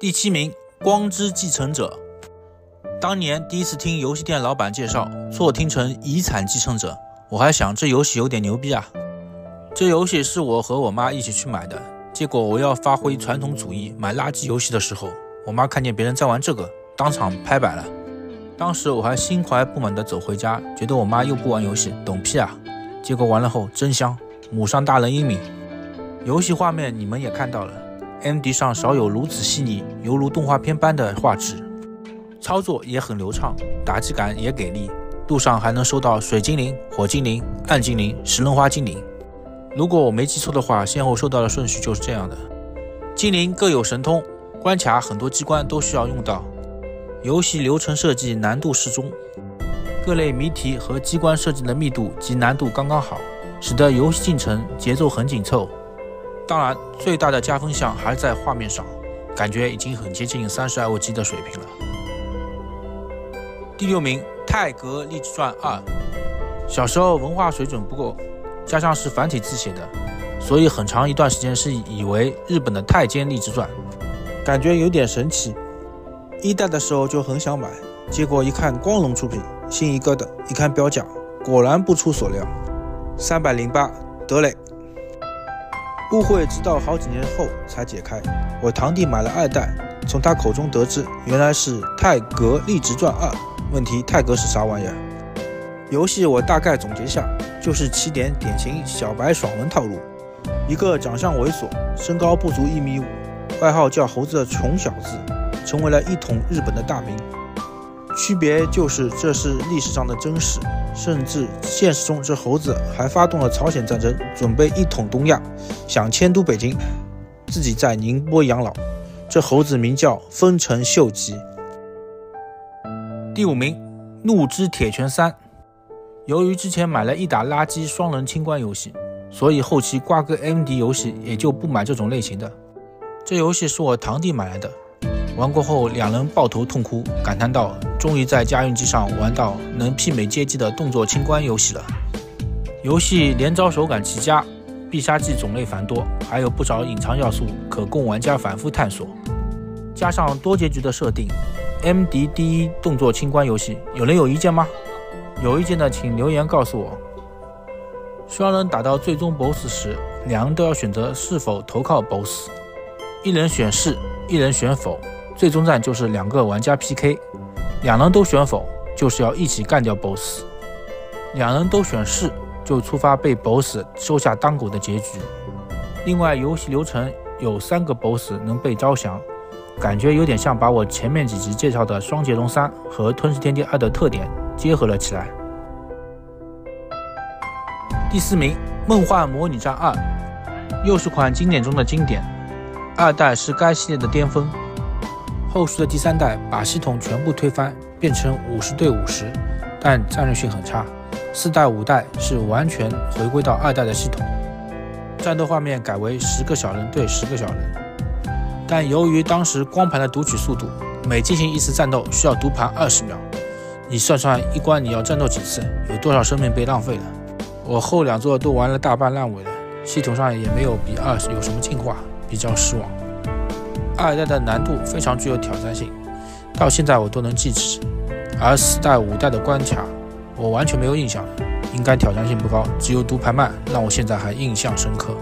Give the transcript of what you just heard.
第七名，《光之继承者》。当年第一次听游戏店老板介绍，说我听成《遗产继承者》，我还想这游戏有点牛逼啊。这游戏是我和我妈一起去买的，结果我要发挥传统主义买垃圾游戏的时候，我妈看见别人在玩这个，当场拍板了。当时我还心怀不满地走回家，觉得我妈又不玩游戏，懂屁啊！结果玩了后真香，母上大人英明。游戏画面你们也看到了，MD 上少有如此细腻，犹如动画片般的画质，操作也很流畅，打击感也给力。路上还能收到水精灵、火精灵、暗精灵、食人花精灵。如果我没记错的话，先后收到的顺序就是这样的。精灵各有神通，关卡很多机关都需要用到。游戏流程设计难度适中，各类谜题和机关设计的密度及难度刚刚好，使得游戏进程节奏很紧凑。当然，最大的加分项还是在画面上，感觉已经很接近三十 L G 的水平了。第六名，《泰格励志传二》。小时候文化水准不够，加上是繁体字写的，所以很长一段时间是以为日本的《太监励志传》，感觉有点神奇。一代的时候就很想买，结果一看光荣出品，心一咯噔，一看标价，果然不出所料，三百零八，得嘞。误会直到好几年后才解开，我堂弟买了二代，从他口中得知，原来是《泰格励志传二》。问题泰格是啥玩意儿？游戏我大概总结下，就是起点典型小白爽文套路，一个长相猥琐、身高不足一米五，外号叫猴子的穷小子。成为了一统日本的大名，区别就是这是历史上的真实，甚至现实中这猴子还发动了朝鲜战争，准备一统东亚，想迁都北京，自己在宁波养老。这猴子名叫丰臣秀吉。第五名，《怒之铁拳三》。由于之前买了一打垃圾双人清关游戏，所以后期挂个 MD 游戏也就不买这种类型的。这游戏是我堂弟买来的。玩过后，两人抱头痛哭，感叹道：“终于在家用机上玩到能媲美街机的动作清关游戏了。游戏连招手感极佳，必杀技种类繁多，还有不少隐藏要素可供玩家反复探索。加上多结局的设定，MD 第一动作清关游戏，有人有意见吗？有意见的请留言告诉我。双人打到最终 BOSS 时，两人都要选择是否投靠 BOSS，一人选是，一人选否。”最终战就是两个玩家 PK，两人都选否，就是要一起干掉 BOSS；两人都选是，就触发被 BOSS 收下当狗的结局。另外，游戏流程有三个 BOSS 能被招降，感觉有点像把我前面几集介绍的《双截龙三》和《吞噬天地二》的特点结合了起来。第四名，《梦幻模拟战二》又是款经典中的经典，二代是该系列的巅峰。后续的第三代把系统全部推翻，变成五十对五十，但战略性很差。四代、五代是完全回归到二代的系统，战斗画面改为十个小人对十个小人。但由于当时光盘的读取速度，每进行一次战斗需要读盘二十秒，你算算一关你要战斗几次，有多少生命被浪费了？我后两座都玩了大半烂尾了，系统上也没有比二有什么进化，比较失望。二代的难度非常具有挑战性，到现在我都能记起。而四代、五代的关卡，我完全没有印象，应该挑战性不高，只有读牌慢，让我现在还印象深刻。